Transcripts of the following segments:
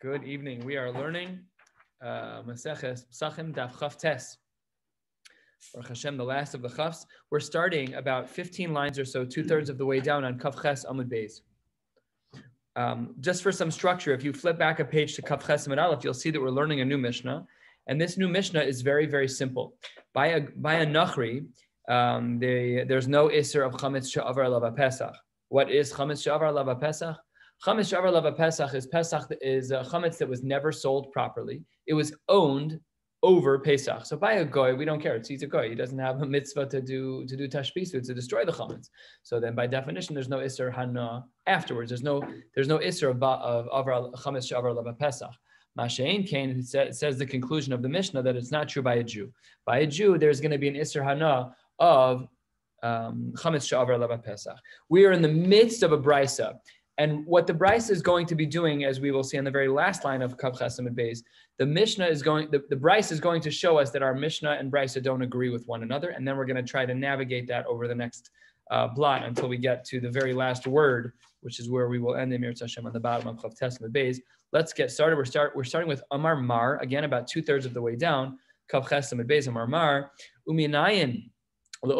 Good evening. We are learning uh, Maseches Pesachim Daf Chaf Tes. Baruch Hashem, the last of the Chafs. We're starting about 15 lines or so, two thirds of the way down on Kaf Ches Amud Beis. Um, just for some structure, if you flip back a page to Kaf Ches Amud Aleph, you'll see that we're learning a new Mishnah, and this new Mishnah is very, very simple. By a by a Nachri, um, they, there's no Isser of Chametz Sha'avar Lava Pesach. What is Chametz Sha'avar Lava Pesach? Chametz Shavar Lava Pesach is Pesach is a chametz that was never sold properly. It was owned over Pesach. So by a goy, we don't care. It's he's a goy. He doesn't have a mitzvah to do to do tashbisu to destroy the chametz. So then, by definition, there's no iser hana afterwards. There's no there's no iser of of chametz shavar lava pesach. Mashain Kane says, the conclusion of the Mishnah that it's not true by a Jew. By a Jew, there's going to be an iser hana of um, chametz shavar lava pesach. We are in the midst of a brisa. And what the Brisa is going to be doing, as we will see on the very last line of Kav Chesam Beis, the Mishnah is going, the, the Brisa is going to show us that our Mishnah and Brisa don't agree with one another. And then we're going to try to navigate that over the next uh, blot until we get to the very last word, which is where we will end the Mir Hashem on the bottom of Kav Chesam Beis. Let's get started. We're, start, we're starting with Amar Mar, again, about two thirds of the way down. Kav Chesam Beis, Amar Mar, Uminayin. From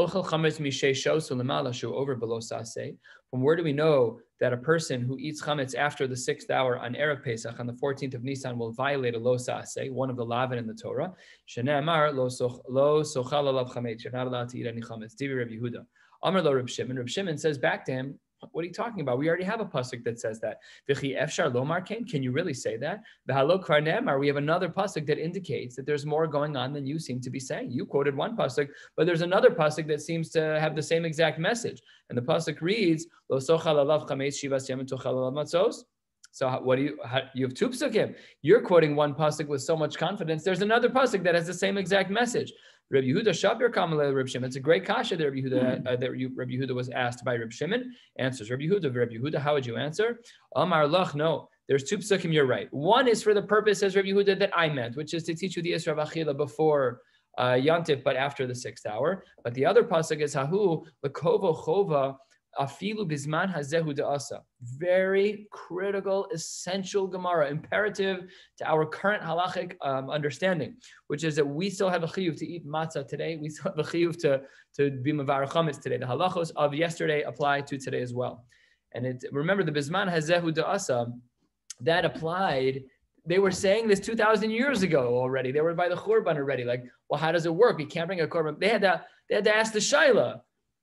where do we know that a person who eats chametz after the sixth hour on erev Pesach on the 14th of Nisan will violate a lo sase, one of the lavin in the Torah? Shene'amar lo sochal alav chametz. You're not allowed to eat any chametz. Divi Reb Yehuda. Amar lo Reb Shimon. Reb Shimon says back to him, what are you talking about? We already have a pasuk that says that. efshar lomar Can you really say that? V'halo kvar We have another pasuk that indicates that there's more going on than you seem to be saying. You quoted one pasuk, but there's another pasuk that seems to have the same exact message. And the pasuk reads, Lo sochal alav shivas yem tochal alav matzos. So what do you how, you have two psukim? You're quoting one pasuk with so much confidence. There's another pasuk that has the same exact message. Rabbi Yehuda Shabir Kamalei Rabbi Shimon. It's a great kasha that Rabbi Yehuda, uh, that Rabbi Yehuda was asked by Rabbi Shimon. Answers Rabbi Yehuda. Rabbi Yehuda, how would you answer? Amar Lach. No, there's two psukim. You're right. One is for the purpose, as Rabbi Yehuda, that I meant, which is to teach you the Isra Achila before uh, Yantif, but after the sixth hour. But the other pasuk is Hahu Lekovo Chova Afilu bisman hazehu de'asa. Very critical, essential Gemara, imperative to our current halachic um, understanding, which is that we still have a chiyuv to eat matzah today. We still have a chiyuv to, to be mavar chametz today. The halachos of yesterday apply to today as well. And it, remember, the bisman hazehu de'asa, that applied they were saying this 2,000 years ago already. They were by the Churban already. Like, well, how does it work? We can't bring a Korban. They had to, they had to ask the Shaila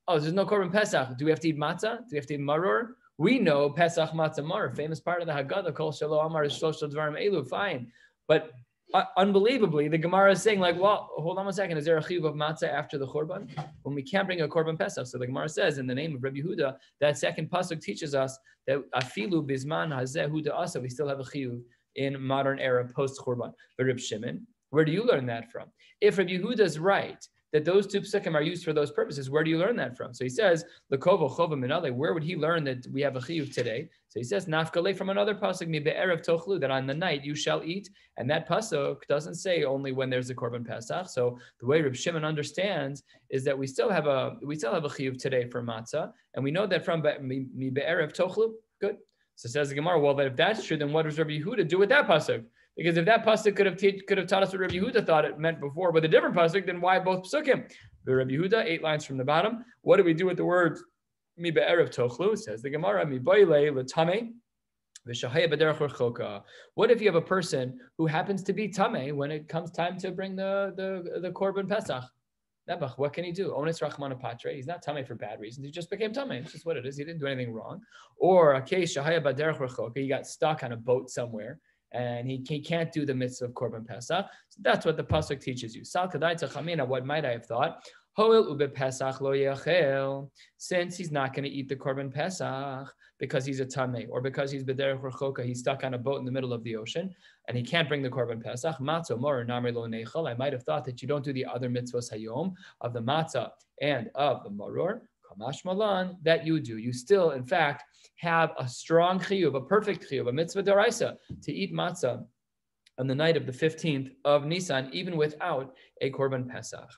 oh, there's no korban Pesach. Do we have to eat matzah? Do we have to eat maror? We know Pesach matzah maror, famous part of the Haggadah, Kol Shalom Amar Shlosh Dvarim Elu, fine. But uh, unbelievably, the Gemara is saying, like, well, hold on a second, is there a chiv of matzah after the korban? When we can't bring a korban pesach. So the Gemara says, in the name of Rabbi Yehuda, that second pasuk teaches us that afilu bisman hazeh huda asa, we still have a chiv in modern era post korban. But Rabbi Shimon, where do you learn that from? If Rabbi Yehuda is right, that those two psukim are used for those purposes. Where do you learn that from? So he says, Lekovo chova minale. Where would he learn that we have a chiyuv today? So he says, Nafkale from another pasuk, mi be'erev tochlu, that on the night you shall eat. And that pasuk doesn't say only when there's a korban pesach. So the way Reb Shimon understands is that we still have a we still have a chiyuv today for matzah, and we know that from mi be'erev tochlu. Good. So says the Gemara, well, if that's true, then what does Rabbi Yehuda do with that pasuk? Because if that pasuk could have te- could have taught us what Rabbi Yehuda thought it meant before with a different pasuk, then why both psukim? The Rabbi Yehuda, eight lines from the bottom. What do we do with the words mi be'erev tochlu? Says the Gemara, mi boile letame. What if you have a person who happens to be tame when it comes time to bring the the, the korban pesach? Nebuch, What can he do? Onis Rachman Patre. He's not tame for bad reasons. He just became tame. It's just what it is. He didn't do anything wrong. Or a case Shahaya Baderach He got stuck on a boat somewhere and he, he can't do the mitzvah of Korban Pesach. So that's what the pasuk teaches you. Sal. What might I have thought? Hoel ube Pesach lo yachel. Since he's not going to eat the Korban Pesach because he's a tamei or because he's bederech rechoka, he's stuck on a boat in the middle of the ocean and he can't bring the Korban Pesach. Matzo mor namri lo nechel. I might have thought that you don't do the other mitzvahs hayom of the matzah and of the maror. Kamash malan that you do. You still, in fact, have a strong chiyuv, a perfect chiyuv, a mitzvah daraisa to eat matzah on the night of the 15th of Nisan, even without a korban pesach.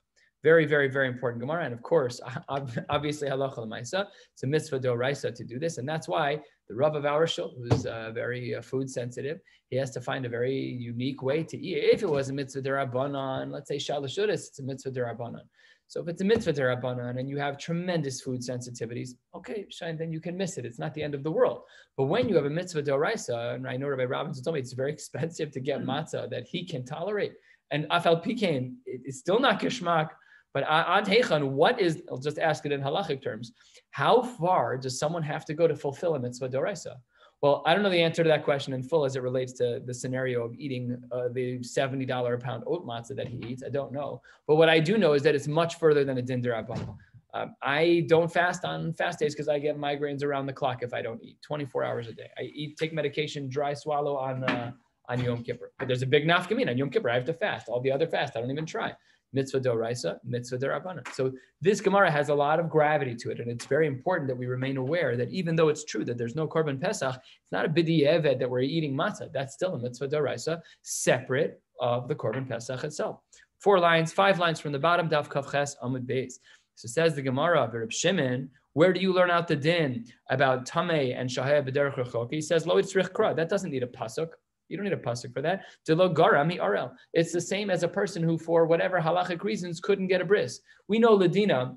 Very, very, very important Gemara. And of course, obviously, halacha l'maisa, it's a mitzvah doraisa to do this. And that's why The Rav of our who's uh, very uh, food sensitive, he has to find a very unique way to eat. If it was a mitzvah derabanan, let's say shalashudas, it's a mitzvah derabanan. So if it's a mitzvah derabanan and you have tremendous food sensitivities, okay, shine, then you can miss it. It's not the end of the world. But when you have a mitzvah doraisa, and I know Rabbi Robinson told me it's very expensive to get hmm. matzah that he can tolerate, and afal pikain, it's still not kishmak. But ad hechan, what is? I'll just ask it in halachic terms. How far does someone have to go to fulfill a mitzvah doraisa? Well, I don't know the answer to that question in full as it relates to the scenario of eating uh, the $70 a pound oat matzah that he eats. I don't know. But what I do know is that it's much further than a din derabbanan. Um, I don't fast on fast days because I get migraines around the clock if I don't eat 24 hours a day. I eat, take medication, dry swallow on uh, on Yom Kippur. But there's a big nafkamina on Yom Kippur. I have to fast. All the other fast, I don't even try mitzvah doraisa, mitzvah derabbanan. So this Gemara has a lot of gravity to it, and it's very important that we remain aware that even though it's true that there's no korban pesach, it's not a b'di'eved that we're eating matzah. That's still a mitzvah doraisa, separate of the korban pesach itself. Four lines, five lines from the bottom, daf kavches amud beis. So says the Gemara Reb Shimon, where do you learn out the din about tamei and shaheh b'derech He says lo itzrich That doesn't need a pasuk. You don't need a pasuk for that. It's the same as a person who, for whatever halachic reasons, couldn't get a bris. We know Ladina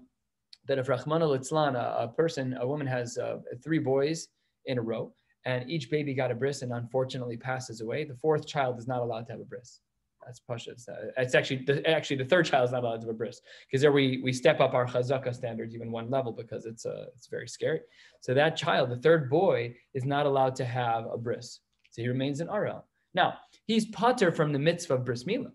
that if Rahman al a, a person, a woman has uh, three boys in a row, and each baby got a bris and unfortunately passes away, the fourth child is not allowed to have a bris. That's pasha. It's, uh, it's actually the, actually the third child is not allowed to have a bris because there we we step up our chazaka standards even one level because it's uh, it's very scary. So that child, the third boy, is not allowed to have a bris. So he remains in Arel. Now, he's potter from the mitzvah of bris milah.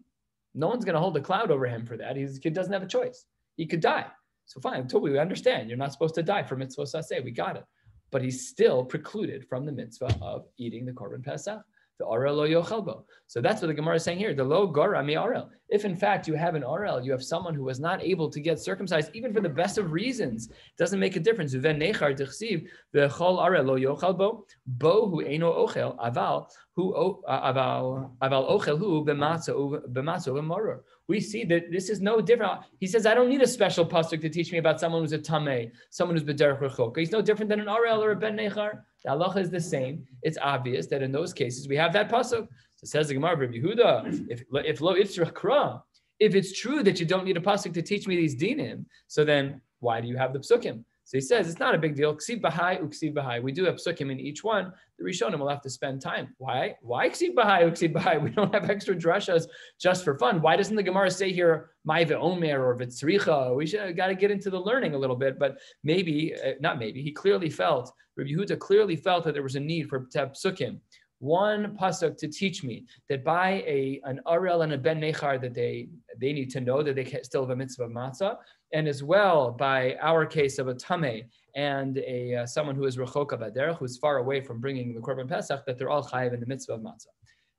No one's going to hold a cloud over him for that. He doesn't have a choice. He could die. So fine, totally we understand. You're not supposed to die for mitzvah saseh. We got it. But he's still precluded from the mitzvah of eating the korban pesach the arel lo yochelbo. So that's what the Gemara is saying here. The lo gora mi arel. If in fact you have an arel, you have someone who was not able to get circumcised, even for the best of reasons, It doesn't make a difference. Uven nechar tichsiv v'chol arel lo yochelbo bo hu eno ochel aval hu aval aval ochel hu b'matzo b'matzo we see that this is no different. He says, I don't need a special pasuk to teach me about someone who's a tameh, someone who's bederech rechok. He's no different than an arel or a ben nechar. The halacha is the same. It's obvious that in those cases we have that pasuk. So says the Gemara, Rabbi Yehuda, if if lo kra, if it's true that you don't need a pasuk to teach me these dinim, so then why do you have the psukim? So he says it's not a big deal. Ksiv bahai, uksiv bahai. We do have psukim in each one. The Rishonim will have to spend time. Why? Why ksiv bahai, uksiv bahai? We don't have extra drashas just for fun. Why doesn't the Gemara say here my omer or vitzricha? We should got to get into the learning a little bit. But maybe, uh, not maybe. He clearly felt. Rabbi Yehuda clearly felt that there was a need for to have psukim one pasuk to teach me that by a an arel and a ben nechar that they they need to know that they can still have a mitzvah matzah, and as well by our case of a tame and a uh, someone who is rechoka baderech, who's far away from bringing the korban pesach, that they're all chayiv in the mitzvah of matzah.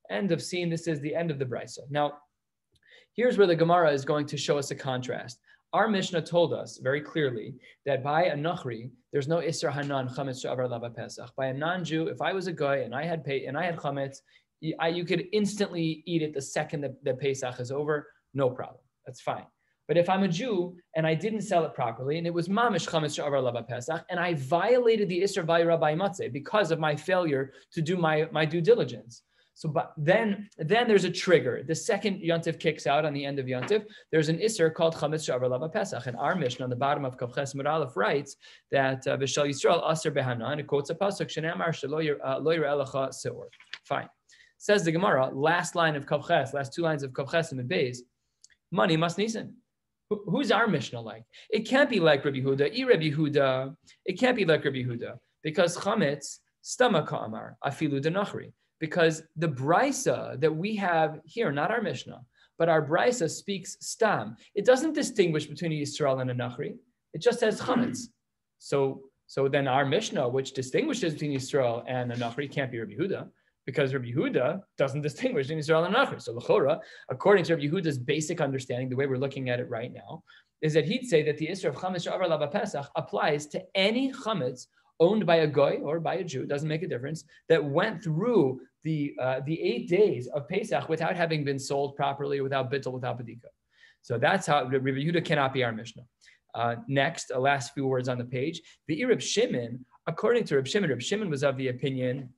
End of scene. This is the end of the brisa. Now, here's where the Gemara is going to show us a contrast. Our Mishnah told us very clearly that by a nachri, there's no isra hanan chametz shavar lava pesach. By a non-Jew, if I was a guy and I had pay and I had chametz, I, you could instantly eat it the second that the Pesach is over, no problem. That's fine. But if I'm a Jew and I didn't sell it properly, and it was mamish chametz shavar lava pesach, and I violated the isra vayra by matzeh because of my failure to do my, my due diligence, so but then then there's a trigger. The second yontif kicks out on the end of yontif. There's an isser called chametz shavar lava pesach. And our mission on the bottom of Kavches Muralef writes that Vishal uh, Yisrael aser behana and it quotes a pasuk shenamar shelo uh, elacha seor. Fine. Says the Gemara, last line of Kavches, last two lines of Kavches in the base, money must nisan. Who's our Mishnah like? It can't be like Rabbi Huda, I Rabbi Huda. It can't be like Rabbi Huda because chametz stomach amar afilu denachri because the brisa that we have here, not our Mishnah, but our brisa speaks stam. It doesn't distinguish between a Yisrael and a Nachri. It just says chametz. So, so then our Mishnah, which distinguishes between Yisrael and a Nachri, can't be Rabbi Yehuda because Rabbi Yehuda doesn't distinguish between Israel and Nachri. So Lechora, according to Rabbi Yehuda's basic understanding, the way we're looking at it right now, is that he'd say that the Isra of Chametz Shavar Lava Pesach applies to any chametz owned by a goy or by a Jew, doesn't make a difference, that went through the, uh, the eight days of Pesach without having been sold properly, without bittul, without badika. So that's how Rabbi Yehuda cannot be our Mishnah. Uh, next, a last few words on the page. The Irib Shimon according to Reb Shimon, Reb Shimon was of the opinion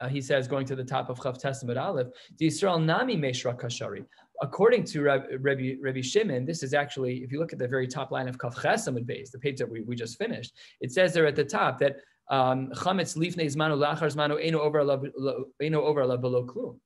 uh, he says, going to the top of Chav Tes Amud Aleph, the Israel Nami Meshra Kashari. According to Rabbi, Rabbi Shimon, this is actually, if you look at the very top line of Kav Chesamid base, the page that we, we just finished, it says there at the top that um, chametz lifnei zmanu lachar zmanu eno over over below klum.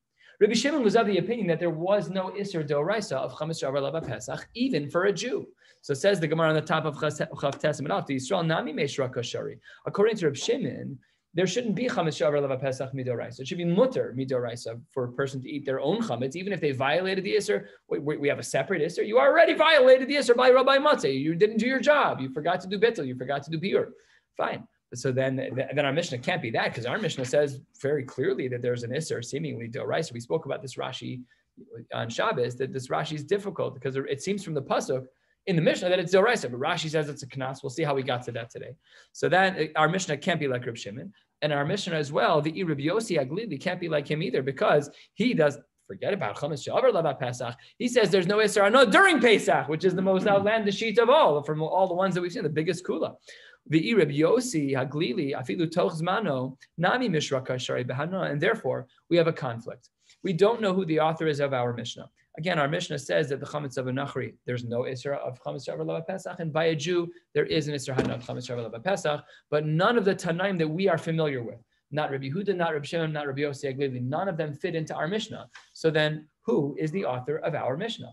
Rabbi Shimon was of the opinion that there was no Isser Doraisa of Chametz Shavar Pesach, even for a Jew. So says the Gemara on the top of Chav Tes Amud, the Yisrael Nami Meshra Kashari. According to Rabbi Shimon, there shouldn't be chametz shavar lava pesach midoraisa. It should be mutter midoraisa for a person to eat their own chametz, even if they violated the iser. We, we, have a separate iser. You already violated the iser by Rabbi Matzeh. You didn't do your job. You forgot to do bittul. You forgot to do biur. Fine. So then, then our Mishnah can't be that because our Mishnah says very clearly that there's an iser seemingly doraisa. We spoke about this Rashi on Shabbos that this Rashi is difficult because it seems from the pasuk in the Mishnah that it's Doraisa, but Rashi says it's a Knas. We'll see how we got to that today. So then uh, our Mishnah can't be like Reb Shimon. And our Mishnah as well, the Reb Yossi Aglili can't be like him either because he does forget about Chametz Shavar Lava Pesach. He says there's no Isra no during Pesach, which is the most outlandish sheet of all from all the ones that we've seen, the biggest kula. The Reb Yossi Haglili Afilu Toch Zmano Nami Mishra Kashari Behana, and therefore we have a conflict. We don't know who the author is of our Mishnah. Again, our Mishnah says that the chametz of a nachri, there's no isra of chametz shavar pesach, and by a Jew there is an isra of chametz shavar pesach, but none of the tanaim that we are familiar with, not Rabbi Huda, not Rabbi Shimon, not Rabbi Yossi Aglili, none of them fit into our Mishnah. So then, who is the author of our Mishnah?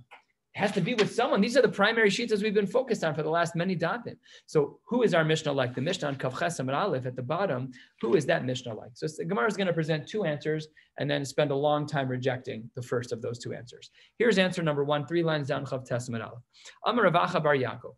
It has to be with someone. These are the primary sheets as we've been focused on for the last many datim. So who is our Mishnah like? The Mishnah on Kav Chesam and Aleph at the bottom, who is that Mishnah like? So Gemara is going to present two answers and then spend a long time rejecting the first of those two answers. Here's answer number one, three lines down Chav Tesam and Aleph. Amar Rav Acha Bar Yaakov.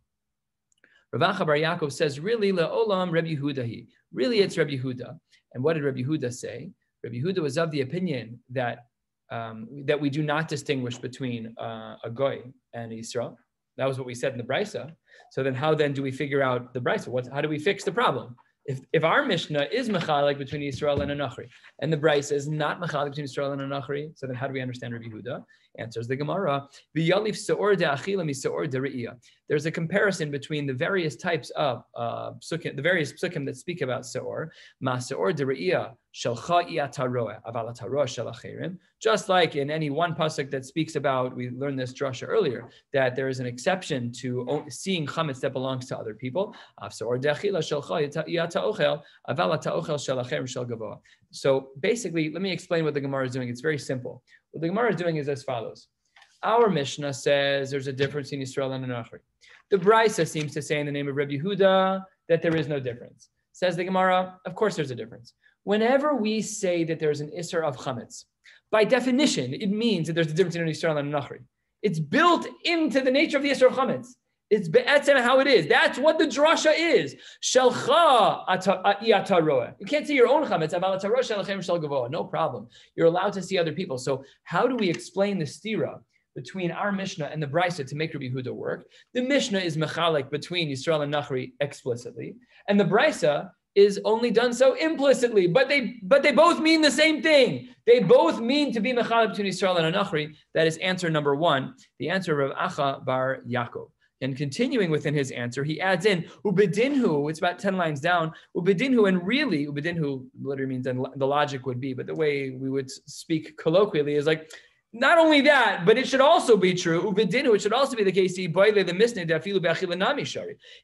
Rav Acha Bar Yaakov says, really, le'olam Rabbi Hudahi. Really, it's Rabbi Huda. And what did Rabbi Huda say? Rabbi Huda was of the opinion that um, that we do not distinguish between uh, a goy and Israel. That was what we said in the brisa. So then, how then do we figure out the brisa? What, how do we fix the problem? If, if our Mishnah is mechalik between Israel and a Nachri, and the brisa is not mechalik between Israel and a Nachri, so then how do we understand Rabbi Yehuda? Answers the Gemara. There's a comparison between the various types of uh, psukim, the various psukim that speak about seor. Ma seor just like in any one pasuk that speaks about, we learned this drasha earlier, that there is an exception to seeing chametz that belongs to other people. So basically, let me explain what the Gemara is doing. It's very simple. What the Gemara is doing is as follows. Our Mishnah says there's a difference in Israel and Anachri. The Brisa seems to say in the name of Rabbi Yehuda that there is no difference. Says the Gemara, of course there's a difference. Whenever we say that there's an Isser of Chametz, by definition, it means that there's a difference in Israel and Nachri. It's built into the nature of the Isser of Chametz. It's be'etzem how it is. That's what the drasha is. Shelcha ataroa. You can't see your own chametz. Ataroa, no problem. You're allowed to see other people. So how do we explain the stira between our Mishnah and the Brisa to make Rabbi Huda work? The Mishnah is mechalik between Yisrael and Nachri explicitly, and the Brisa is only done so implicitly, but they but they both mean the same thing. They both mean to be mechalab between Israel and Anachri. That is answer number one. The answer of Acha bar Yaakov. And continuing within his answer, he adds in ubedinhu. It's about ten lines down. Ubedinhu, and really ubedinhu literally means and the logic would be, but the way we would speak colloquially is like not only that, but it should also be true. Ubedinu, it should also be the case.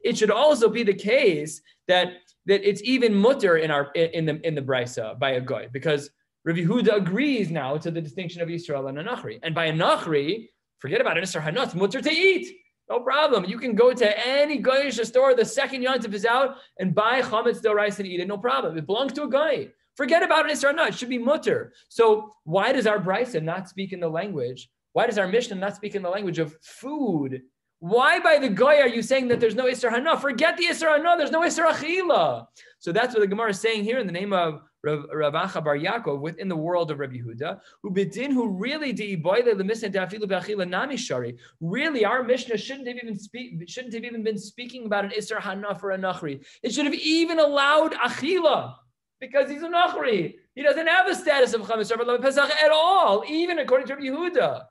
It should also be the case that that it's even mutter in our in the in the brisa by a goy because Rabbi Huda agrees now to the distinction of Yisrael and Anachri, and by Anachri, forget about it, Isser mutter to eat. No problem. You can go to any goyish store the second yontif is out and buy chametz del rice and eat it. No problem. It belongs to a guy. Forget about it, Isra not. It should be mutter. So why does our brisa not speak in the language? Why does our Mishnah not speak in the language of food? Why by the goy are you saying that there's no Isra? Forget the Isra there's no Isra Achila. So that's what the Gemara is saying here in the name of Rav, Acha Bar Yaakov within the world of Rabbi Huda, who bedin who really Really, our Mishnah shouldn't have even speak, shouldn't have even been speaking about an Isra Hana for a Nachri. It should have even allowed Achila because he's a Nachri. He doesn't have the status of Chametz Pesach at all, even according to Rabbi Yehuda.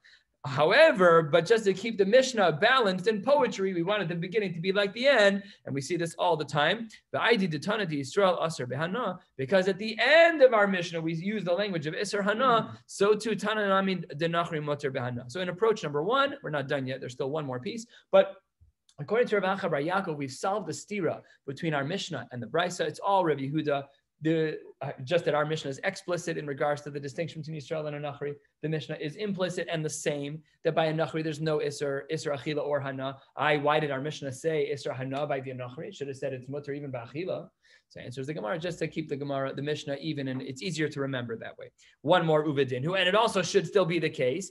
However, but just to keep the Mishnah balanced in poetry, we wanted the beginning to be like the end, and we see this all the time. The ID detana Israel Aser Behana, because at the end of our Mishnah we use the language of Isser Hana, so too Tananami Denachri Moter Behana. So in approach number one, we're not done yet. There's still one more piece, but According to Rav Acha Bar Yaakov, we've solved the stira between our Mishnah and the Brisa. It's all Rabbi Yehuda the uh, just that our Mishnah is explicit in regards to the distinction between Israel and a Nachri. The Mishnah is implicit and the same that by a Nachri there's no Isser, Isser Achila or Hana. I why did our Mishnah say Isser Hana by the Nachri? Should have said it's mutter even by Achila. So answers the Gemara just to keep the Gemara, the Mishnah even, and it's easier to remember that way. One more Uvedin, who, and it also should still be the case.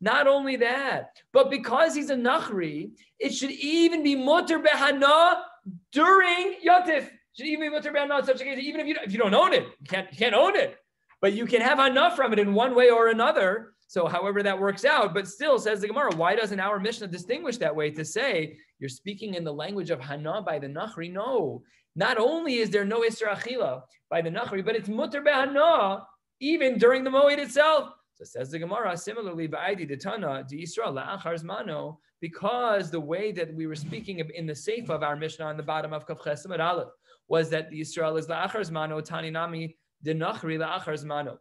Not only that, but because he's a Nachri, it should even be mutter behana during Yotif. Should even be such a case, even if you, if you don't own it, you can't, you can't own it. But you can have enough from it in one way or another. So, however that works out, but still says the Gemara, why doesn't our Mishnah distinguish that way to say you're speaking in the language of Hana by the Nachri? No. Not only is there no Isra Achila by the Nachri, but it's Mutter Behana even during the Moed itself. So says the Gemara, similarly, Ba'idi Tana, Di Yisrael, La'achar Zmano, because the way that we were speaking in the safe of our Mishnah on the bottom of Kaf Chesim Aleph was that the Yisrael is La'achar Zmano, Tani Nami, the Nachri La'achar Zmano.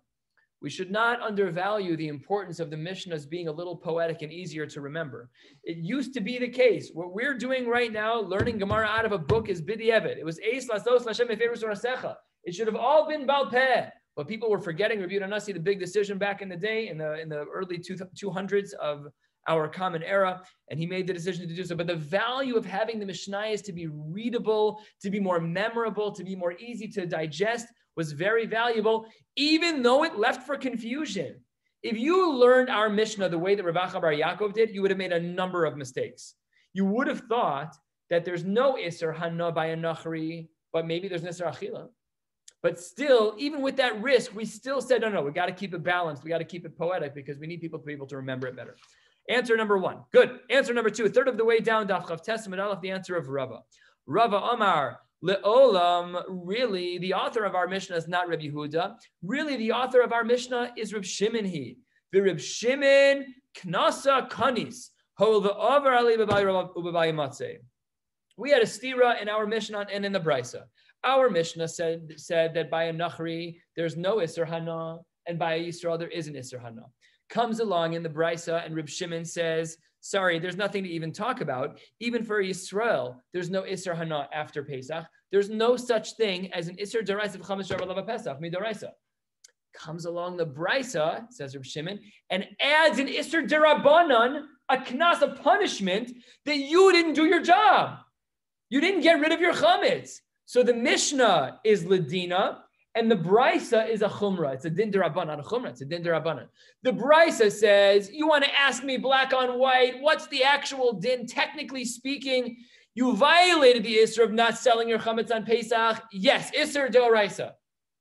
We should not undervalue the importance of the Mishnahs being a little poetic and easier to remember. It used to be the case. What we're doing right now, learning Gemara out of a book, is Bidyevet. It was Eis Lasos Lashem It should have all been bal Balpeh. But people were forgetting Rabbi Nasi, the big decision back in the day, in the in the early two, 200s of our common era, and he made the decision to do so. But the value of having the Mishnah is to be readable, to be more memorable, to be more easy to digest was very valuable, even though it left for confusion. If you learned our Mishnah the way that Rav Bar Yaakov did, you would have made a number of mistakes. You would have thought that there's no Isser Hana by a Nachri, but maybe there's Isser Achila. But still, even with that risk, we still said, no, no, we got to keep it balanced. We got to keep it poetic because we need people to be able to remember it better. Answer number one. Good. Answer number two. A third of the way down, Daf Chav Tes Amud, the answer of Rava. Rava Amar, Le'olam, really, the author of our Mishnah is not Rabbi Yehuda. Really, the author of our Mishnah is Reb Shimon he. The Reb Shimon Knasa Kanis. We had a stira in our Mishnah and in the Brisa. Our Mishnah said, said that by a Nachri, there's no Isser Hana, and by a Yisrael, there is an Isser Hana. Comes along in the Brisa, and Reb Shimon says, sorry, there's nothing to even talk about. Even for Yisrael, there's no Isser Hana after Pesach. There's no such thing as an Isser Daraisa of Chametz Lava Pesach, Midaraisa. Comes along the Brisa, says Reb Shimon, and adds an Isser Darabanan, a knas, a punishment that you didn't do your job. You didn't get rid of your chametz. So the Mishnah is Ladina, and the Brisa is a chumrah. It's a din derabban, not a chumrah. It's a din derabbanan. The Brisa says, you want to ask me black on white, what's the actual din? Technically speaking, you violated the Isser of not selling your chametz on Pesach. Yes, Isser deoraisa.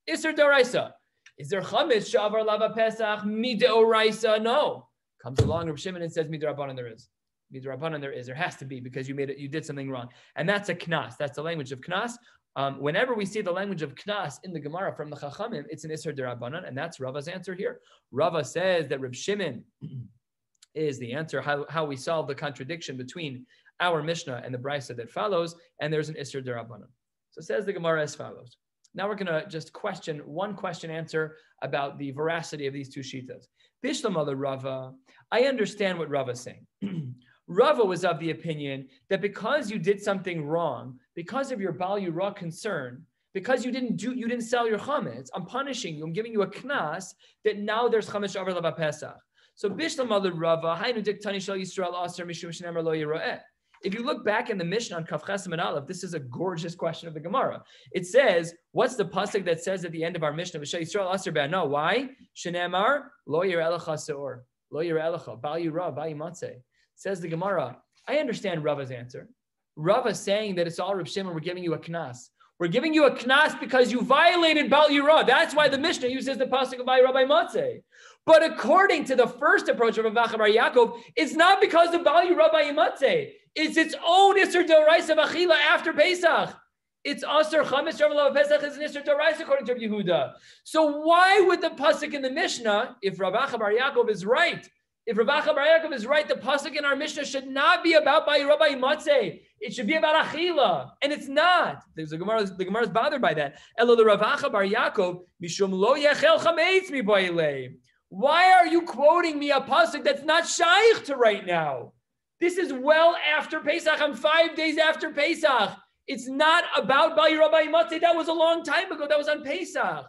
Isser deoraisa. Is there chametz shavar lava Pesach mi deoraisa? No. Comes along Rav Shimon and says mi derabbanan there is. Mi derabbanan there is. There has to be because you made it. You did something wrong, and that's a knas. That's the language of knas. Um, whenever we see the language of knas in the Gemara from the Chachamim, it's an Isser Derabanan, and that's Rava's answer here. Rava says that Reb Shimon is the answer, how, how we solve the contradiction between our Mishnah and the Brisa that follows, and there's an Isser Derabanan. So says the Gemara as follows. Now we're going to just question one question answer about the veracity of these two shitas. Bishlam Rava, I understand what Rava is saying. Rava was of the opinion that because you did something wrong, because of your Bal Yura concern, because you didn't do, you didn't sell your chametz, I'm punishing you. I'm giving you a knas that now there's chametz over lava pesach. So bishlam Rava, hainu diktani shal Yisrael aser mishum shenemer lo yira'eh. If you look back in the Mishnah on Kaf Chesim and Aleph, this is a gorgeous question of the Gemara. It says, what's the pasuk that says at the end of our Mishnah, V'shal Yisrael aser No, why? Shenemar lo yira'elecha seor, lo yira'elecha, bal yirah, bal yimatzeh. Says the Gemara, I understand Rava's answer. Rava saying that it's all Reb Shimon, we're giving you a knas. We're giving you a knas because you violated Bal Yirah. That's why the Mishnah uses the pasuk of Rabbi Matzeh. But according to the first approach of Rav Bar Yaakov, it's not because of Bal Yirah by Matzeh. It's its own Isser Doraisa of Achila after Pesach. It's Aser Chametz Rav Pesach is an Isser Dorais according to Yehuda. So why would the pasuk in the Mishnah, if Rav Acha Bar Yaakov is right, if Bar Yaakov is right, the pasuk in our Mishnah should not be about by Rabbi Matzeh. It should be about Achila, and it's not. There's Gemara. The Gemara is bothered by that. Elo the Rav Acha Bar Yaakov mishum lo yechel chametz mi Why are you quoting me a pasuk that's not shaykh to right now? This is well after Pesach. I'm five days after Pesach. It's not about Bali Rabbi Matzeh. That was a long time ago. That was on Pesach.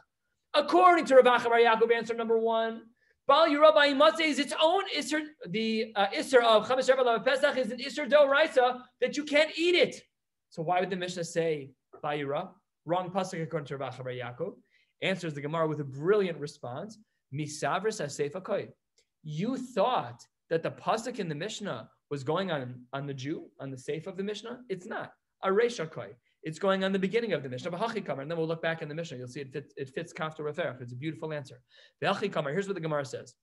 According to Rav Acha Bar Yaakov, answer number one, Bali Rabbi Matzeh is its own Isser. The uh, Isser of Chamesh Rabbi Pesach is an Isser Do Raisa that you can't eat it. So why would the Mishnah say Bayira? Wrong pasuk according to Rav Yaakov. Answers the Gemara with a brilliant response. Misavris Asefa You thought that the pasuk in the Mishnah was going on on the Jew on the safe of the Mishnah. It's not. Areshakoi. It's going on the beginning of the Mishnah, and then we'll look back in the Mishnah. You'll see it fits, it fits Kafta Referach. It's a beautiful answer. Here's what the Gemara says.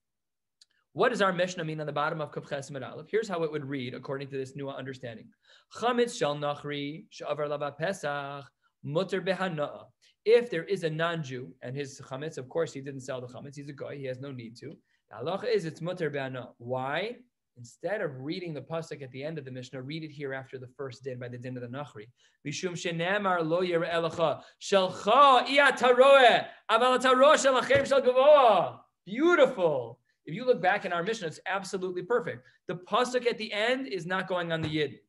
What does our Mishnah mean on the bottom of Kavches Aleph? Here's how it would read according to this new understanding. Pesach. If there is a non-Jew and his chametz, of course, he didn't sell the chametz. He's a guy. He has no need to. The halacha is it's mutter behana'a. Why? Instead of reading the pasuk at the end of the Mishnah, read it here after the first din by the din of the Nachri. Mishum lo shelcha iataroe shelachem shel. Beautiful. If you look back in our Mishnah, it's absolutely perfect. The pasuk at the end is not going on the yid,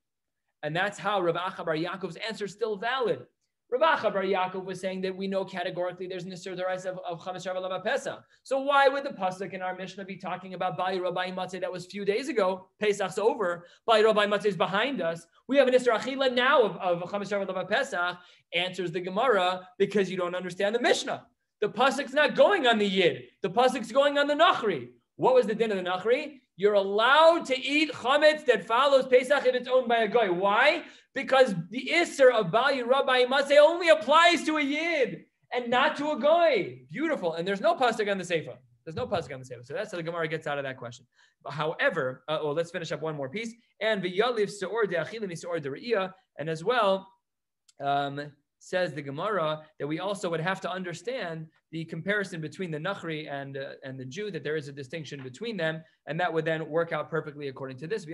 and that's how Rav Acha Bar Yaakov's answer is still valid. Rav Acha Bar Yaakov was saying that we know categorically there's an Isser Derais of, of Chametz Rav Pesach. So why would the pasuk in our Mishnah be talking about Bai Rabbi Matzeh that was a few days ago? Pesach's over. Bai Rabbi Matzeh is behind us. We have an Isser Achila now of, of Chametz Rav Pesach. Answers the Gemara because you don't understand the Mishnah. The pasuk's not going on the Yid. The pasuk's going on the Nachri. What was the din of the Nachri? You're allowed to eat chametz that follows Pesach if it's owned by a guy. Why? Because the Isser of Bali Rabbi Masay only applies to a Yid and not to a guy. Beautiful. And there's no pasuk on the Sefer. There's no pasuk on the Sefer. So that's how the Gemara gets out of that question. However, uh, well, let's finish up one more piece. And the v'yaliv seor de'achilim seor de're'iyah. And as well, um, says the Gemara that we also would have to understand the comparison between the Nachri and, uh, and the Jew, that there is a distinction between them, and that would then work out perfectly according to this.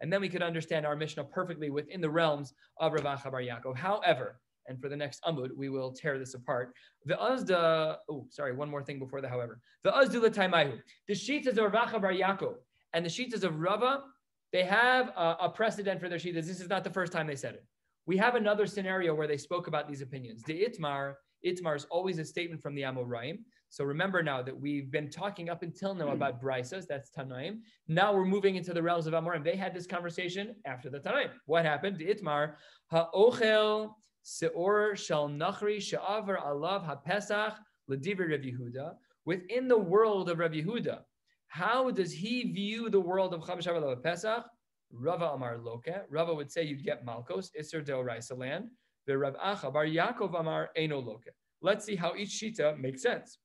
And then we could understand our Mishnah perfectly within the realms of Rav Bar Yaakov. However, and for the next Amud, we will tear this apart. The Azda, oh, sorry, one more thing before the however. The Azdula Taimahu. The Shitas of Rav Bar Yaakov and the Shitas of Rava, they have a, a precedent for their Shitas. This is not the first time they said it. We have another scenario where they spoke about these opinions. The Itmar, Itmar is always a statement from the Amoraim. So remember now that we've been talking up until now about hmm. Brisas, that's Tanaim. Now we're moving into the realms of Amoraim. They had this conversation after the Tanaim. What happened? The Itmar, Ha'ochel Seor Shal Nachri Sha'avar Alav HaPesach Ladivir Rav Yehuda. Within the world of Rav Yehuda, how does he view the world of Chamish Alav Pesach? Rava Amar Loke. Rava would say you'd get Malkos, Isser Del Raisa land. The Rav Acha Bar Yaakov Amar Eno Loke. Let's see how each Shita makes sense.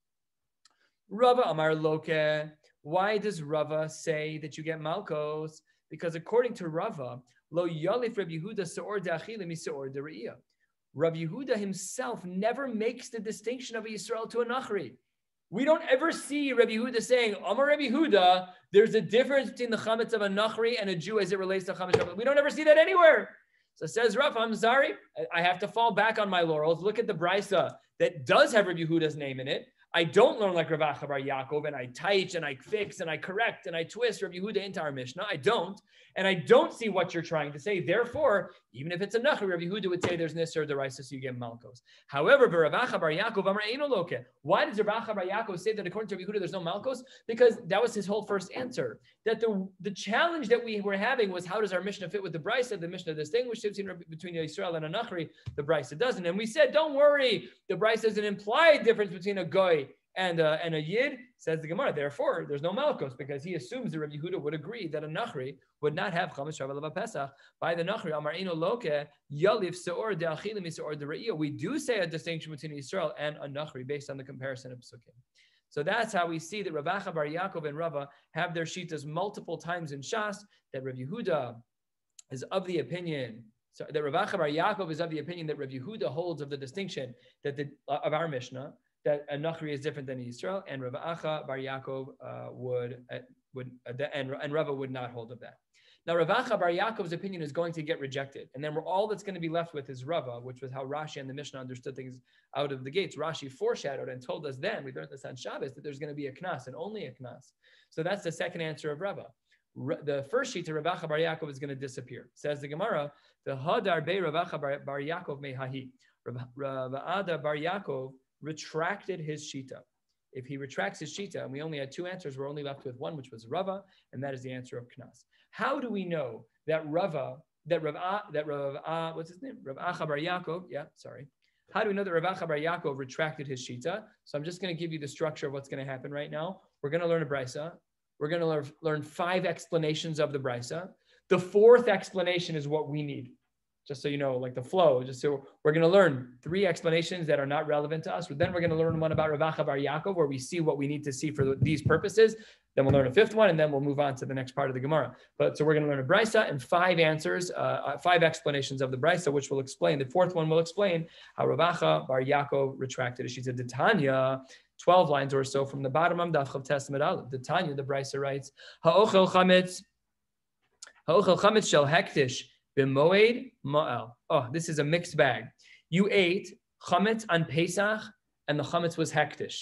Rava Amar Loke. Why does Rava say that you get Malkos? Because according to Rava, Lo Yalif Rav Yehuda Seor De'achilim Seor. Rav Yehuda himself never makes the distinction of a Yisrael to a Nachri. We don't ever see Rabbi Huda saying, Amar Rabbi Huda, there's a difference between the chametz of a Nachri and a Jew as it relates to chametz. We don't ever see that anywhere. So says Rav, I'm sorry, I have to fall back on my laurels. Look at the brisa that does have Rabbi Huda's name in it. I don't learn like Rav Acha Bar Yaakov and I teach and I fix and I correct and I twist Rav Yehuda into our Mishnah. I don't. And I don't see what you're trying to say. Therefore, even if it's a Nachri, Rav Yehuda would say there's Nisr Deraisa, so you get Malkos. However, Rav Acha Bar Yaakov, Amar Loke. Why does Rav Acha Bar Yaakov say that according to Rav Yehuda there's no Malkos? Because that was his whole first answer. That the, the challenge that we were having was how does our Mishnah fit with the Brisa? The Mishnah distinguishes between, Israel and a Nachri. The Brisa doesn't. And we said, don't worry, the Brisa is an implied difference between a Goy and uh, and a yid says the Gemara. Therefore, there's no malkos because he assumes that Rabbi Yehuda would agree that a nachri would not have chametz shavuot pesach by the nachri. Amar ino loke yalif seor de'achilim seor de're'iyah. We do say a distinction between Israel and a nachri based on the comparison of psukim. So that's how we see that Rav Acha Bar Yaakov and Rava have their shitas multiple times in Shas. That Rabbi Yehuda is of the opinion So the Rav Acha Bar Yaakov is of the opinion that Rav Yehuda holds of the distinction that the, of our Mishnah that a Nachri is different than Yisrael, and Rav Acha Bar Yaakov uh, would uh, would uh, and and Rava would not hold of that. Now Rav Acha Bar Yaakov's opinion is going to get rejected, and then all that's going to be left with is Rava, which was how Rashi and the Mishnah understood things out of the gates. Rashi foreshadowed and told us then we learned this on Shabbos that there's going to be a knas and only a knas. So that's the second answer of Rava. The first sheet of Rav Acha Bar Yaakov is going to disappear. Says the Gemara, the Hadar Be Rav Acha Bar Yaakov Mehahi. Rav Ada Bar Yaakov retracted his shita. If he retracts his shita, and we only had two answers, we're only left with one, which was Rava, and that is the answer of Knas. How do we know that Rava, that Rav, that Rav, what's his name? Rav Acha Bar Yaakov, yeah, sorry. How do we know that Rav Acha Bar Yaakov retracted his shita? So I'm just going to give you the structure of what's going to happen right now. We're going to learn a brisa. We're going to learn, learn five explanations of the brisa. The fourth explanation is what we need just so you know, like the flow. Just so we're going to learn three explanations that are not relevant to us. Then we're going to learn one about Rav Acha Bar Yaakov, where we see what we need to see for these purposes. Then we'll learn a fifth one, and then we'll move on to the next part of the Gemara. But so we're going to learn a brisa and five answers, uh, uh, five explanations of the brisa, which will explain. The fourth one will explain how Rav Acha Bar Yaakov retracted. She said, "Tanya." 12 lines or so from the bottom of Daf of Tes Amud Aleph. The Tanya, the Brisa writes, Ha'ochel chametz, ha'ochel chametz shel hektish, B'moed ma'al. Oh, this is a mixed bag. You ate chametz on Pesach, and the chametz was hektish.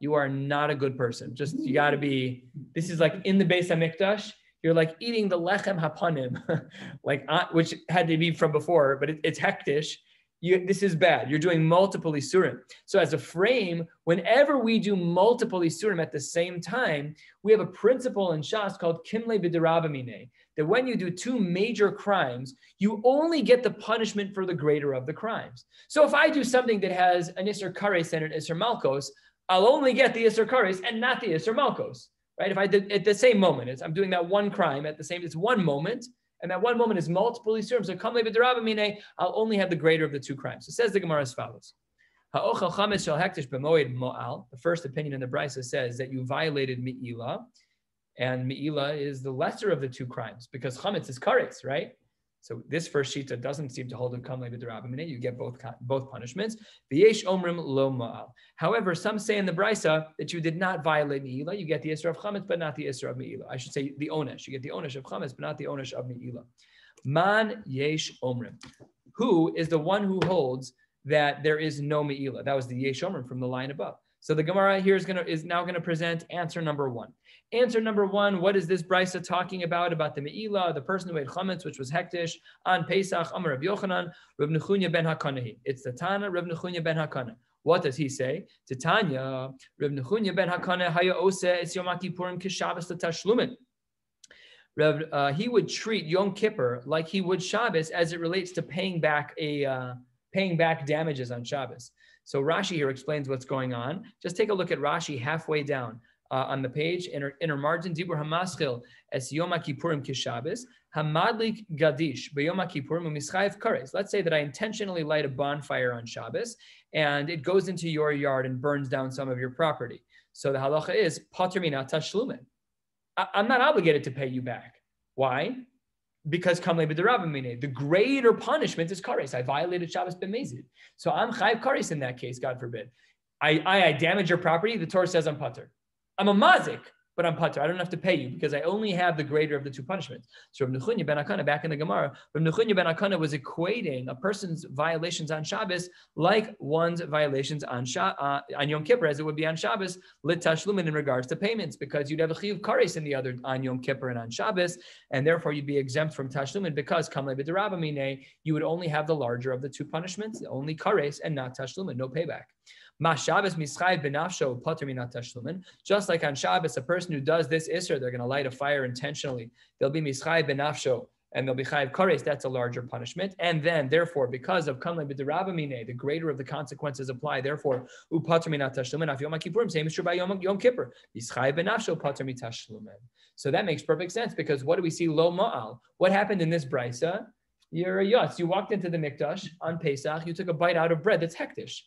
You are not a good person. Just you got to be. This is like in the Beis Hamikdash. You're like eating the lechem hapanim, like uh, which had to be from before, but it, it's hektish. You, this is bad. You're doing multiple isurim. So as a frame, whenever we do multiple isurim at the same time, we have a principle in Shas called kimle b'derabamine, that when you do two major crimes, you only get the punishment for the greater of the crimes. So if I do something that has an Isser Kares and an Isser Malkos, I'll only get the Isser Kares and not the Isser Malkos, right? If I did at the same moment, I'm doing that one crime at the same, it's one moment, and that one moment is multiple Isurim. So come I'll only have the greater of the two crimes. So says the Gemara as follows. The first opinion in the Brisa says that you violated Mi'ila, and Me'ila is the lesser of the two crimes because chametz is karetz, right? So this first shita doesn't seem to hold a kamle b'derabimine. You get both both punishments. V'yesh omrim lo ma'al. However, some say in the brisa that you did not violate me'ila. You get the isra of chametz, but not the isra of me'ila. I should say the onesh. You get the onesh of chametz, but not the onesh of me'ila. Man yesh omrim. Who is the one who holds that there is no me'ila? That was the yesh omrim from the line above. So the Gemara here is going to is now going to present answer number one. Answer number one: What is this brisa talking about? About the meila, the person who ate chametz, which was hektish on Pesach. Amar Rav Yochanan, Rav Nechunya ben Hakanahi. It's the Tana Rav Nechunya ben Hakana. What does he say? Titania, Rav Nechunya ben Hakana haya ose es Yom Kippurim kishabes l'tashlumin. Rev, uh, he would treat Yom Kippur like he would Shabbos as it relates to paying back a uh, paying back damages on Shabbos. So Rashi here explains what's going on. Just take a look at Rashi halfway down uh, on the page, inner, inner margin, Dibur Hamaschil es Yom Kippurim kishabes, Hamadlik Gadish, B'Yom Kippurim u'mischayev kares. Let's say that I intentionally light a bonfire on Shabbos and it goes into your yard and burns down some of your property. So the halacha is pater mina tashlumin. I'm not obligated to pay you back. Why? Because b'derabamine, the greater punishment is kares. I violated Shabbos b'mezid. So I'm chayv kares in that case, God forbid. I, I, I damage your property. The Torah says I'm putter. I'm a mazik but I'm pater. I don't have to pay you because I only have the greater of the two punishments. So Rav Nechunya ben Akana, back in the Gemara, Rav Nechunya ben Akana was equating a person's violations on Shabbos like one's violations on Sha- uh, on Yom Kippur, as it would be on Shabbos, lit in regards to payments, because you'd have a chiyuv kares in the other on Yom Kippur and on Shabbos, and therefore you'd be exempt from tashlumin because kamle b'derabamine, you would only have the larger of the two punishments, only kares and not tashlumin, no payback. Just like on Shabbos, a person who does this Isser, they're going to light a fire intentionally. They'll be Mischai benafsho and they'll be chayiv kares. That's a larger punishment. And then, therefore, because of kanle b'derabamine, the greater of the consequences apply. Therefore, upater minat tashlumen af yom kippurim. Same is true by yom, kippur. Yischai benafsho pater. So that makes perfect sense because what do we see? Lo ma'al. What happened in this brisa? You're a yutz. You walked into the mikdash on Pesach. You took a bite out of bread that's hektish.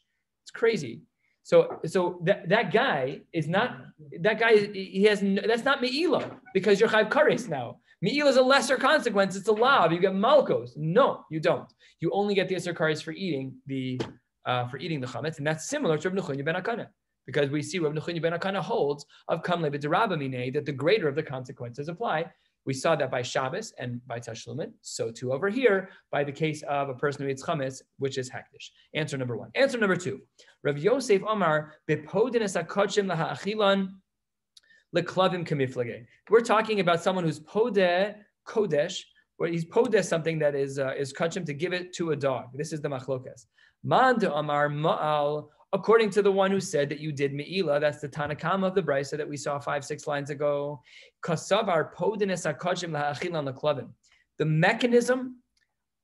It's crazy. So, so that, that guy is not that guy. He has that's not meila because you're chayv kares now Me'ila is a lesser consequence. It's a lav. You get malkos. No, you don't. You only get the Isser for eating the uh, for eating the chametz, and that's similar to Rav Nechunya ben Akana because we see Rav Nechunya ben Akana holds of kamle b'derabamine that the greater of the consequences apply. We saw that by Shabbos and by Tashlumin. So too over here by the case of a person who eats chametz, which is hektish. Answer number one. Answer number two. Rav Yosef Omar bepodines akochim laha'achilan leklavim. We're talking about someone who's podeh kodesh, where he's podeh something that is uh, is kachim to give it to a dog. This is the machlokas. Man Amar Ma'al, according to the one who said that you did Me'ila, that's the Tanakam of the Brisa that we saw five, six lines ago. The mechanism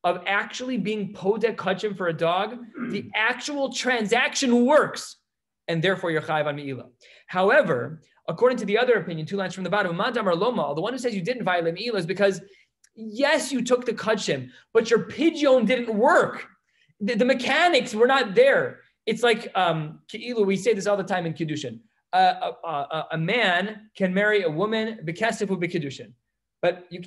of actually being podek kachim for a dog, the actual transaction works, and therefore you're chayiv on meila. However, according to the other opinion, two lines from the bottom, Madam or Loma, the one who says you didn't violate meila is because yes, you took the kachim, but your pigeon didn't work the, the mechanics were not there. It's like um, we say this all the time in Kiddushin. Uh, a, a, a, man can marry a woman bekesifu bekidushin, but you,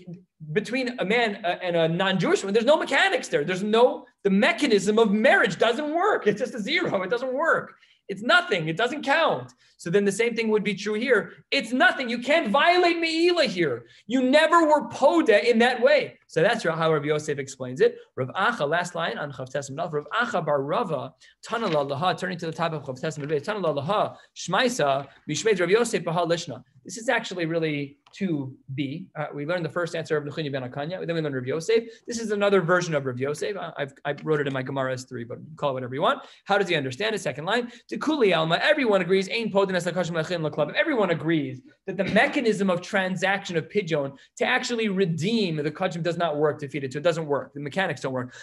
between a man uh, and a non-Jewish woman, there's no mechanics there. There's no the mechanism of marriage doesn't work. It's just a zero. It doesn't work. It's nothing. It doesn't count. So then the same thing would be true here. It's nothing. You can't violate Me'ila here. You never were Poda in that way. So that's how Rav Yosef explains it. Rav Acha, last line on Chav Tes Amud Rav Acha bar Rava, Tanala Laha, turning to the top of Chav Tes Amud Tanala Laha, Shmaisa, Mishmed Rav Yosef Bahal Lishna. This is actually really 2b. Uh, we learned the first answer of Nechunya ben Hakanah, then we learned Rav Yosef. This is another version of Rav Yosef. I've, I wrote it in my Gemara S3, but call it whatever you want. How does he understand it? Second line, to Kuli Alma, everyone agrees, Ain Everyone agrees that the mechanism of transaction of pigeon to actually redeem the kachim does not work to feed it to. It doesn't work. The mechanics don't work.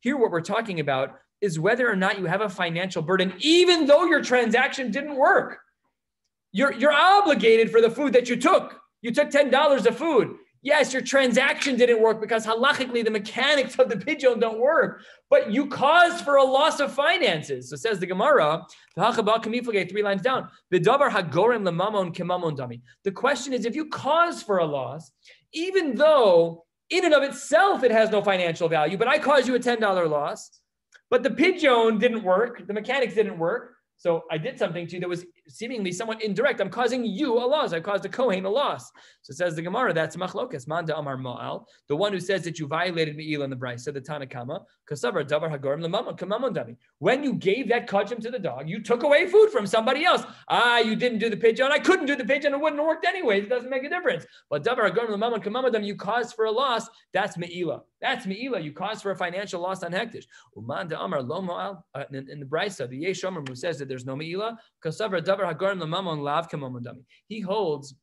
Here, what we're talking about is whether or not you have a financial burden, even though your transaction didn't work. You're, you're obligated for the food that you took. You took $10 of food. Yes, your transaction didn't work because halachically the mechanics of the pigeon don't work, but you caused for a loss of finances. So says the Gemara, three lines down. The question is if you cause for a loss, even though in and of itself it has no financial value, but I caused you a $10 loss, but the pigeon didn't work, the mechanics didn't work, so I did something to you that was seemingly somewhat indirect. I'm causing you a loss. I caused a Kohen a loss. So says the Gemara, that's machlokas. Manda Amar Ma'al, the one who says that you violated Me'il in the Brisa, said the Tanakama, Kasavar Davar Hagorim Kamamon When you gave that kachim to the dog, you took away food from somebody else. Ah, you didn't do the pigeon. I couldn't do the pigeon. It wouldn't have worked anyways. It doesn't make a difference. But Davar Hagorim Lamamon Kamamon you caused for a loss. That's Me'ila. That's Me'ila. You caused for a financial loss on Hektish. Umanda Amar uh, in, the Brisa, the Yesh who says that there's no Me'ila, He holds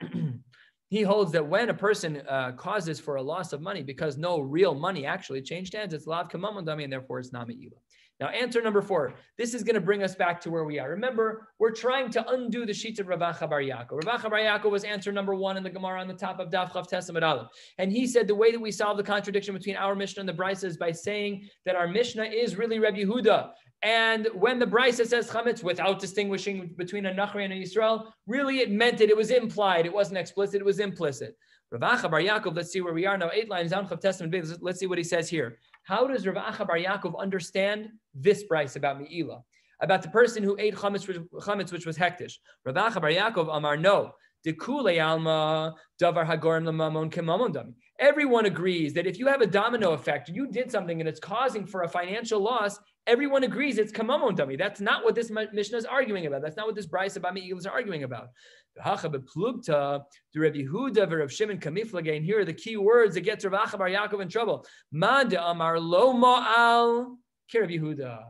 he holds that when a person uh, causes for a loss of money because no real money actually changed hands, it's lav kamamandami, and therefore it's not me'ila. Now, answer number four. This is going to bring us back to where we are. Remember, we're trying to undo the sheets of Rav Acha Bar Yaakov. Rav Acha Bar Yaakov was answer number one in the Gemara on the top of Daf Chav Tes Amud Aleph. And he said the way that we solve the contradiction between our Mishnah and the Brisa is by saying that our Mishnah is really Reb Yehuda. And when the Brisa says chametz without distinguishing between a Nachri and a Yisrael, really it meant it. It was implied. It wasn't explicit. It was implicit. Rav Acha Bar Yaakov, let's see where we are now. Eight lines down, Chav Tes Amud. Let's see what he says here. How does Rav Acha Bar Yaakov understand this Brisa about Me'ilah? About the person who ate chametz, chametz which was hektish. Rav Acha Bar Yaakov Amar, no. Davar hagorim lamamon dami. Everyone agrees that if you have a domino effect, you did something and it's causing for a financial loss, everyone agrees it's kamamon dami. That's not what this Mishnah is arguing about. That's not what this Brisa about Me'ilah is arguing about. Plugta, the Rabbi Yehuda, Rav Shimon Kamiflage, and here are the key words that get Rav Bar Yaakov in trouble. Manda Amar Lo Ma'al Rabbi Yehuda.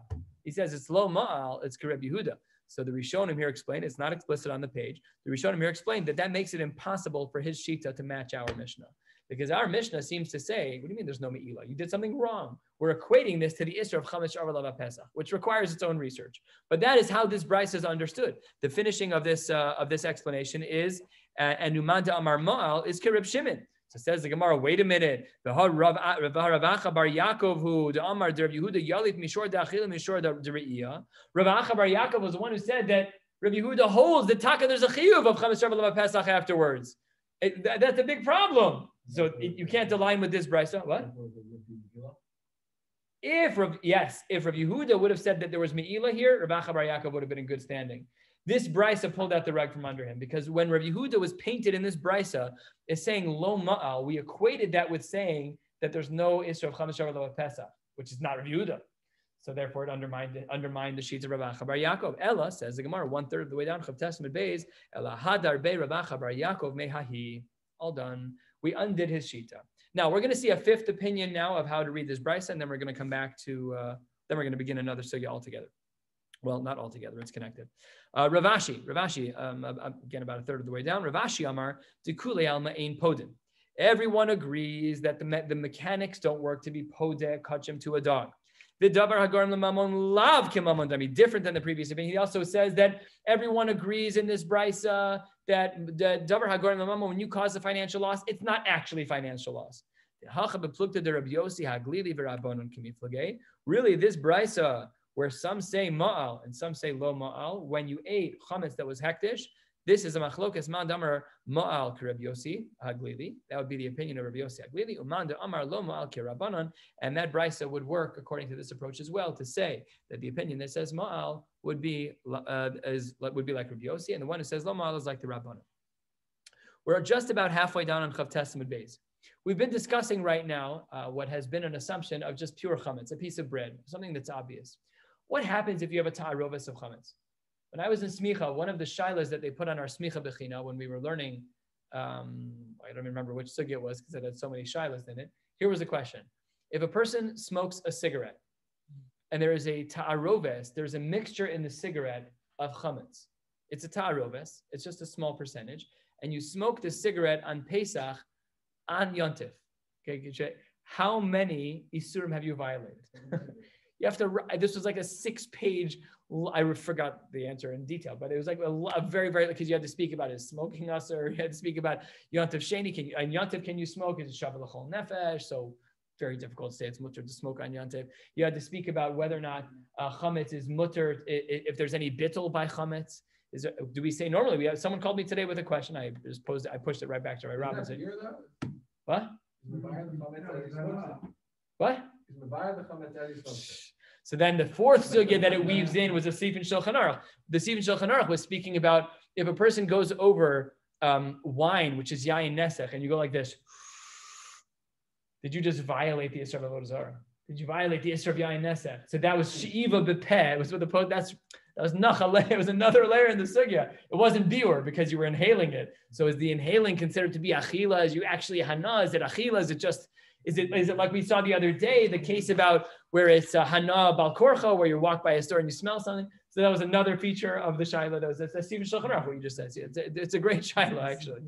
He says it's Lo Ma'al, it's Rabbi Yehuda. So the Rishonim here explained, it's not explicit on the page. The Rishonim here explained that that makes it impossible for his Shita to match our Mishnah. Because our Mishnah seems to say, what do you mean there's no Me'ilah? You did something wrong. We're equating this to the Isra of Chametz Arvalava Pesach, which requires its own research. But that is how this Brisa is understood. The finishing of this uh, of this explanation is, uh, and Numanta Amar Ma'al is Kirib Shimon. So says the Gemara, wait a minute. The Rav Acha Bar Yaakov who the Amar Rav Yehuda Yalit Mishor Da'achil Mishor Da'riya. Rav Acha Bar Yaakov was the one who said that Rav Yehuda holds the Taka there's a chiyuv of Chametz Pesach afterwards. It, that, that's a big problem. So you can't align with this brisa. What? If yes, if Rav Yehuda would have said that there was Me'ilah here, Rav Acha Bar Yaakov would have been in good standing. This brisa pulled out the rug from under him because when Rav Yehuda was painted in this brisa, is saying lo ma'al. We equated that with saying that there's no Isra of Chametz Shavuot Pesach, which is not Rav Yehuda. So therefore, it undermined undermined the sheets of Rav Acha Bar Yaakov. Ella says the Gemara one third of the way down Chav Tes Amud Beis Ella Hadar Be Rav Acha Bar Yaakov Mehahi. All done. We undid his shita. Now we're going to see a fifth opinion now of how to read this brisa, and then we're going to come back to uh, then we're going to begin another sugya altogether. Well, not altogether; it's connected. Uh, Rav Ashi, Ravashi, um, again about a third of the way down. Rav Ashi Amar Dikule Alma Ein Podin. Everyone agrees that the, me- the mechanics don't work to be podeh kachim to a dog. The davar hagarim lemamon lav kimamon dami, different than the previous opinion. He also says that everyone agrees in this brisa that the davar hagarim lemamon, when you cause a financial loss, it's not actually financial loss. Really, this brisa where some say ma'al and some say lo ma'al, when you ate chametz that was hektish, this is a machlokas man damar ma'al Yosi Haglili. That would be the opinion of Rabbi Yossi. Umanda amar lo ma'al kirabanan, and that brisa would work according to this approach as well to say that the opinion that says ma'al would be uh, is would be like Rabbi Yossi, and the one who says lo ma'al is like the rabbanan. We're just about halfway down on Chav Tes Amud base. We've been discussing right now uh, what has been an assumption of just pure chametz, a piece of bread, something that's obvious. What happens if you have a ta'arovis of chametz? When I was in smicha, one of the shilas that they put on our smicha bechina when we were learning, um, I don't remember which sugya it was because it had so many shilas in it. Here was the question: If a person smokes a cigarette and there is a ta'aroves, there's a mixture in the cigarette of chametz. It's a ta'aroves. It's just a small percentage, and you smoke the cigarette on Pesach on Yontif. Okay, how many isurim have you violated? You have to. This was like a six-page. I forgot the answer in detail, but it was like a, a very, very because you had to speak about his smoking us, or you had to speak about yontif sheni. Can you and yontif can you smoke? Is it shavuot nefesh? So very difficult to say it's mutter to smoke on yontif. You had to speak about whether or not uh, chametz is mutter if there's any bittel by chametz. Is there, do we say normally? We have someone called me today with a question. I just posed. I pushed it right back to Ray Robinson. What? What? So then the fourth sugya that it weaves in was a Sifin Shulchan Aruch. The Sifin Shulchan Aruch was speaking about if a person goes over um, wine, which is yayin nesech, and you go like this, did you just violate the Isra of Zara? Did you violate the Isra of yayin nesech? So that was Shiva Bepeh. It was what the post, that's that was nachale. It was another layer in the sugya. It wasn't biur because you were inhaling it. So is the inhaling considered to be achila? Is you actually hana? Is it achila? Is it just is it, is it like we saw the other day, the case about where it's a hana balkorcha, where you walk by a store and you smell something? So that was another feature of the shaila. That was that's Stephen Shulchan what you just said. It's a, it's a great shaila, actually.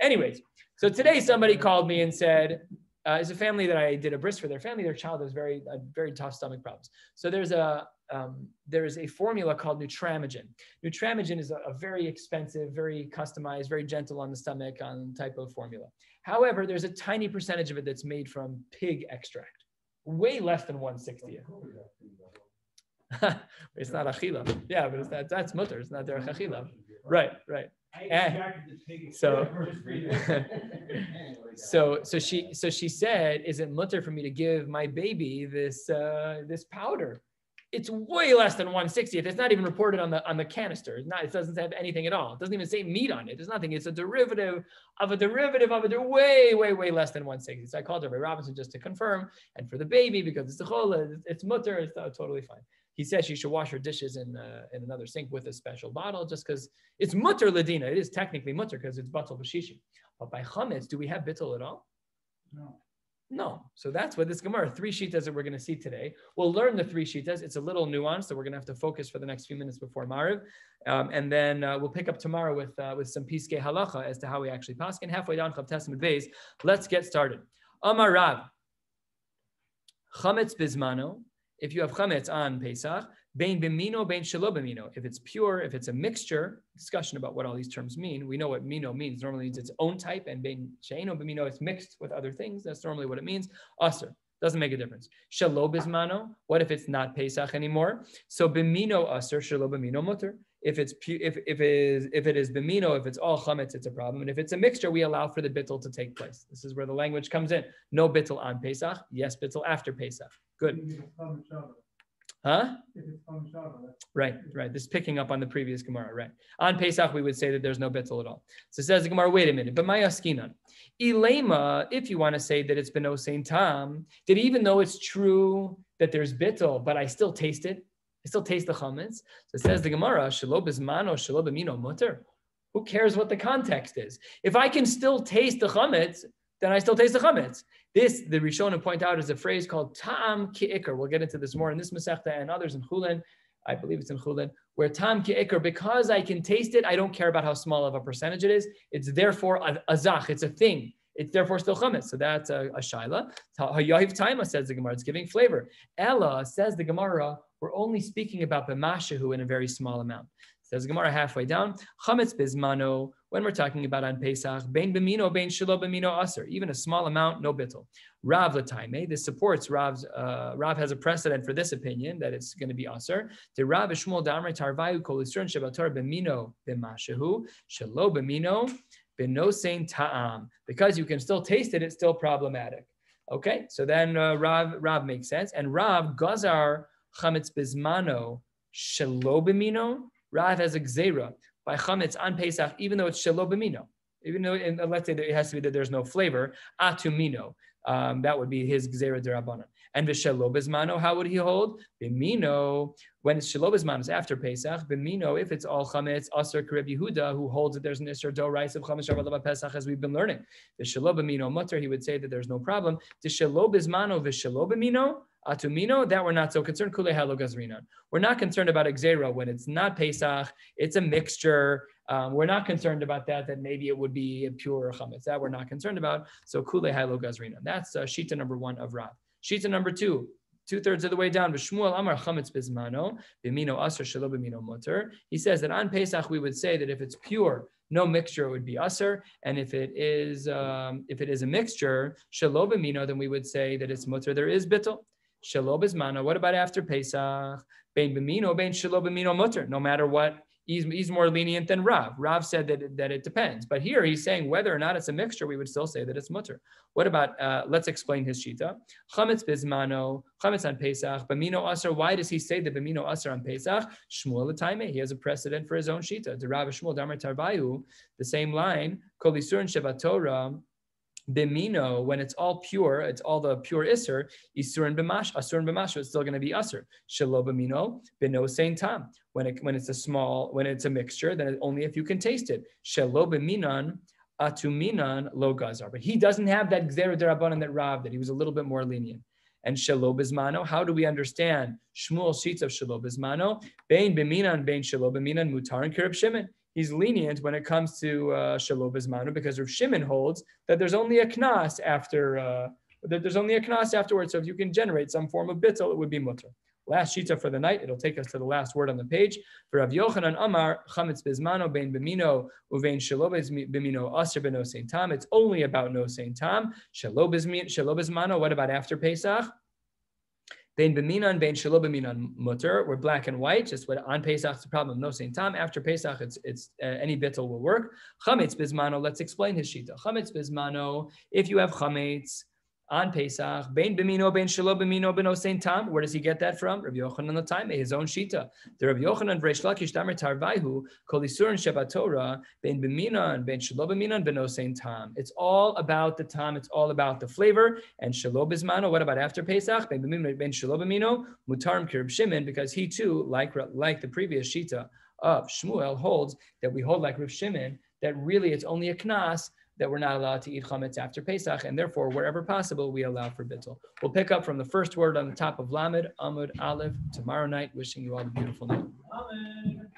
Anyways, so today somebody called me and said, uh, it's a family that I did a bris for their family. Their child has very, uh, very tough stomach problems. So there's a, um, there is a formula called Nutramigen. Nutramigen is a, a, very expensive, very customized, very gentle on the stomach on type of formula. However, there's a tiny percentage of it that's made from pig extract, way less than 160. it's not achila. Yeah, but it's not, that's mutter. It's not their achila. Right, right. And so, so, so she, so she said, "Is it mutter for me to give my baby this, uh, this powder?" It's way less than 160th. It's not even reported on the on the canister. It's not, it doesn't have anything at all. It doesn't even say meat on it. There's nothing. It's a derivative of a derivative of. They're way, way, way less than 160. So I called Rabbi Robinson just to confirm. And for the baby, because it's the chola, it's mutter, it's totally fine. He says she should wash her dishes in uh, in another sink with a special bottle, just because it's mutter ladina. It is technically mutter because it's batal b'shishim. But by chametz, do we have bittul at all? No. No. So that's what this Gemara, three shitas that we're going to see today. We'll learn the three shitas. It's a little nuanced, so we're going to have to focus for the next few minutes before Mariv. Um, and then uh, we'll pick up tomorrow with uh, with some piske halacha as to how we actually pass. And halfway down Chav Tes Amud base, let's get started. Amar Rav. Chametz bismano. If you have chametz on Pesach, Bain bimino, bain shelo bimino. If it's pure, if it's a mixture, discussion about what all these terms mean. We know what mino means. Normally it's its own type, and bain sheino bimino, it's mixed with other things. That's normally what it means. Aser. Doesn't make a difference. Shelo bismano. What if it's not Pesach anymore? So bimino aser, shelo bimino mutter. If it's if if it is if it is bimino, if it's all chametz, it's a problem. And if it's a mixture, we allow for the bittel to take place. This is where the language comes in. No bittel on Pesach. Yes, bittel after Pesach. Good. Huh? Right, right. This is picking up on the previous Gemara, right? On Pesach, we would say that there's no bittul at all. So it says the Gemara, wait a minute, but my askinan. Elema, if you want to say that it's been no same time, that even though it's true that there's bittul, but I still taste it, I still taste the chametz. So it says the Gemara, shalob mano, shalob amino mutter. Who cares what the context is? If I can still taste the chametz, then I still taste the chametz. This, the Rishonim point out, is a phrase called tam ki'ikr. We'll get into this more in this Masechta and others in Chulin. I believe it's in Chulin, where tam ki'ikr, because I can taste it, I don't care about how small of a percentage it is. It's therefore a, a zach, it's a thing. It's therefore still chametz. So that's a, a shaila. Hayahiv taima says the Gemara, it's giving flavor. Ella says the Gemara, we're only speaking about the b'mashahu in a very small amount. Says Gemara halfway down, chametz bismano, when we're talking about on Pesach, bein b'mino, bein shelo b'mino aser, even a small amount, no bittel. Rav l'taime, this supports Rav's, uh, Rav has a precedent for this opinion that it's going to be aser. The Rav Shmuel damrei tarvayu kol yisurin shabatar b'mino b'mashahu, shelo b'mino, b'nosein ta'am. Because you can still taste it, it's still problematic. Okay, so then uh, Rav, Rav makes sense. And Rav gazar chametz bismano, shelo b'mino, Rav has a gzera by chametz on Pesach, even though it's shelo b'mino. Even though, and let's say that it has to be that there's no flavor, atumino. Um, that would be his gzera derabanan. And v'shelo bezmano, how would he hold? B'mino, when it's shelo bezmano, is after Pesach. B'mino, if it's all chametz, aser karib Yehuda, who holds that there's an isser do rice of chametz shavalava Pesach, as we've been learning. The shelo b'mino mutter, he would say that there's no problem. The shelo bezmano v'shelo b'mino, Atumino, that we're not so concerned. Kule. We're not concerned about exera when it's not Pesach, it's a mixture. Um, we're not concerned about that, that maybe it would be a pure chametz. That we're not concerned about. So kule halo. That's uh, shita number one of Rav. Shita number two, two thirds of the way down. V'shmuel amar chametz bizmano b'mino aser shelo b'mino mutter. He says that on Pesach we would say that if it's pure, no mixture it would be aser, and if it is um, if it is a mixture shelo b'mino, then we would say that it's mutter. There is bittel. Shelo bezmano. What about after Pesach? Bein b'mino, bein shelo b'mino mutter. No matter what, he's, he's more lenient than Rav. Rav said that, that it depends. But here he's saying whether or not it's a mixture, we would still say that it's mutter. What about, uh, let's explain his shita. Chametz bizmano, chametz on Pesach, b'mino aser. Why does he say the b'mino aser on Pesach? Shmuel l'taime. He has a precedent for his own shita. The Rav Shmuel Damar Tarbayu, the same line, kol isurin shevat Torah, Bimino, when it's all pure, it's all the pure Isser, Isur and Bimash, Asur and Bimash, it's still going to be Asur. Shalo Bimino, Bino Saint Tam. When it when it's a small, when it's a mixture, then only if you can taste it. Shalo Biminan, Atuminan, Lo Gazar. But he doesn't have that Gzera Derabanan that Rav, that he was a little bit more lenient. And Bismano, how do we understand Shmuel sheets of Bismano? Bain Biminan, Bain Biminan, Mutar and Kirib Shimon he's lenient when it comes to uh, Shalom Bizmanu because Rav Shimon holds that there's only a knas after uh, that there's only a knas afterwards. So if you can generate some form of bittel, it would be mutter. Last shita for the night. It'll take us to the last word on the page. For Rav Yochanan Amar chametz bizmano bein bimino uvein shelo bimino aser beno saint tam. It's only about no saint. Shelo bizmano. What about after Pesach? Bein b'minan, bein shelo b'minan mutter. We're black and white. Just what on Pesach the problem. No same time. After Pesach, it's it's uh, any bittel will work. Chametz bismano. Let's explain his shita. Chametz bismano. If you have chametz on Pesach, b'mino, shelo b'mino, b'no same time. Where does he get that from? Rabbi Yochanan the time, his own shita. The Rabbi Yochanan v'reish lakish damer tarvaihu kol isurin shabbat Torah bein b'mina and bein shelo b'mina and b'no same time. It's all about the time. It's all about the flavor. And shelo b'zmano. What about after Pesach? Bein b'mino, bein shelo b'mino mutarim kirib Shimon because he too, like like the previous shita of Shmuel, holds that we hold like Rav Shimon that really it's only a knas that we're not allowed to eat chametz after Pesach, and therefore, wherever possible, we allow for bittul. We'll pick up from the first word on the top of Lamed, Amud, Aleph, tomorrow night. Wishing you all a beautiful night. Amen.